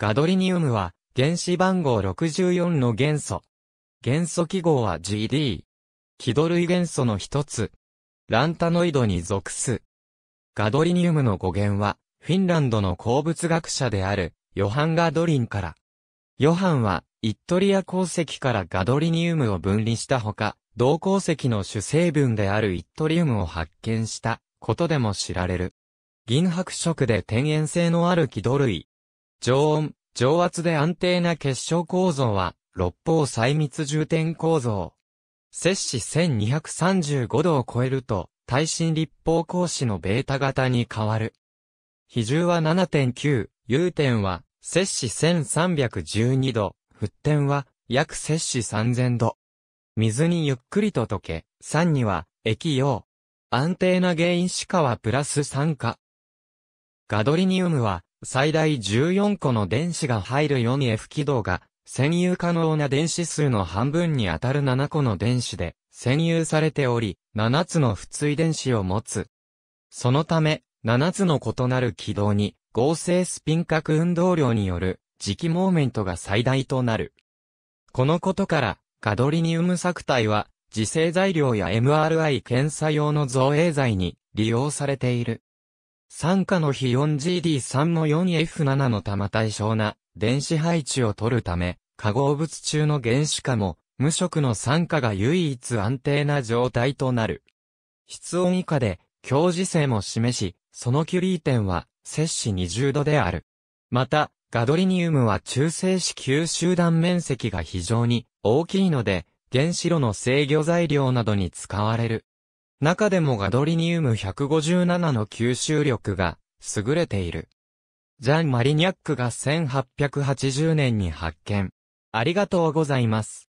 ガドリニウムは原子番号64の元素。元素記号は GD。気土類元素の一つ。ランタノイドに属す。ガドリニウムの語源は、フィンランドの鉱物学者である、ヨハン・ガドリンから。ヨハンは、イットリア鉱石からガドリニウムを分離したほか、銅鉱石の主成分であるイットリウムを発見したことでも知られる。銀白色で天然性のある気土類。常温、常圧で安定な結晶構造は、六方細密重点構造。摂氏1235度を超えると、耐震立方格子のベータ型に変わる。比重は7.9、融点は、摂氏1312度、沸点は、約摂氏3000度。水にゆっくりと溶け、酸には、液溶。安定な原因子化はプラス酸化。ガドリニウムは、最大14個の電子が入る 4F 軌道が、占有可能な電子数の半分にあたる7個の電子で、占有されており、7つの不対電子を持つ。そのため、7つの異なる軌道に、合成スピン角運動量による、磁気モーメントが最大となる。このことから、ガドリニウム作体は、磁性材料や MRI 検査用の造影剤に利用されている。酸化の非 4GD3 も 4F7 の玉対象な電子配置を取るため、化合物中の原子化も無色の酸化が唯一安定な状態となる。室温以下で強磁性も示し、そのキュリー点は摂氏20度である。また、ガドリニウムは中性子吸収弾面積が非常に大きいので、原子炉の制御材料などに使われる。中でもガドリニウム157の吸収力が優れている。ジャン・マリニャックが1880年に発見。ありがとうございます。